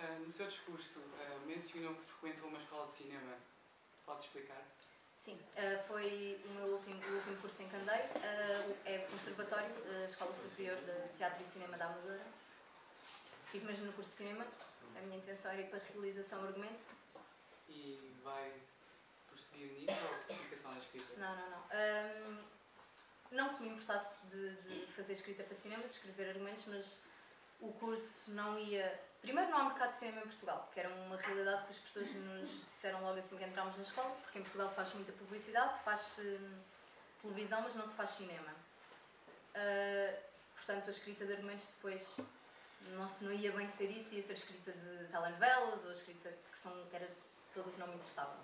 Uh, no seu discurso, uh, mencionou que frequentou uma escola de cinema. Pode explicar? Sim, uh, foi o meu último, o último curso em andei. é o Conservatório, a Escola Superior de Teatro e Cinema da Amadora. Estive mesmo no curso de cinema. A minha intenção era ir para a realização argumento. E vai prosseguir nisso ou publicação da escrita? Não, não, não. Um, não que me importasse de, de fazer escrita para cinema, de escrever argumentos, mas o curso não ia. Primeiro, não há mercado de cinema em Portugal, que era uma realidade que as pessoas nos disseram logo assim que entramos na escola, porque em Portugal faz muita publicidade, faz hum, televisão, mas não se faz cinema. Uh, portanto, a escrita de argumentos depois não, se, não ia bem ser isso, ia ser escrita de telenovelas ou escrita que, são, era todo o que não me interessava.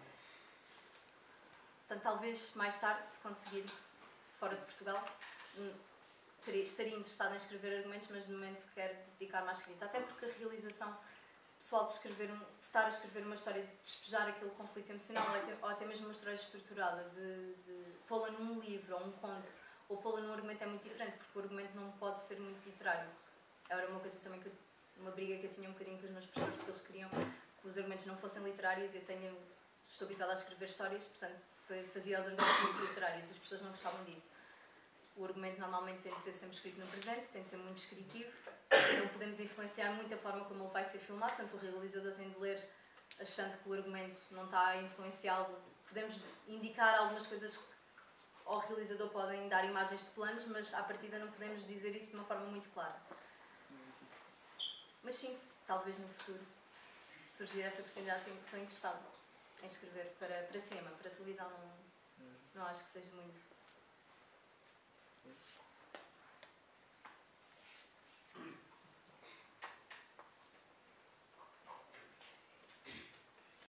Portanto, talvez mais tarde, se conseguir fora de Portugal, estaria interessada em escrever argumentos, mas no momento quero dedicar-me à escrita. Até porque a realização pessoal de, escrever um, de estar a escrever uma história, de despejar aquele conflito emocional, ou até, ou até mesmo uma história estruturada, de, de pô-la num livro ou um conto, ou pô-la num argumento é muito diferente, porque o argumento não pode ser muito literário. Era uma coisa também que eu, uma briga que eu tinha um bocadinho com os meus professores, porque eles queriam que os argumentos não fossem literários e eu tenho, estou habituada a escrever histórias, portanto fazia os argumentos muito literários, as pessoas não gostavam disso. O argumento normalmente tem de ser sempre escrito no presente, tem de ser muito descritivo, não podemos influenciar muito a forma como ele vai ser filmado, portanto o realizador tem de ler achando que o argumento não está a influenciá-lo. Podemos indicar algumas coisas que ao realizador podem dar imagens de planos, mas à partida não podemos dizer isso de uma forma muito clara. Mas sim, se, talvez no futuro, se surgir essa oportunidade, estou interessado em escrever para, para cinema, para televisão, não, não acho que seja muito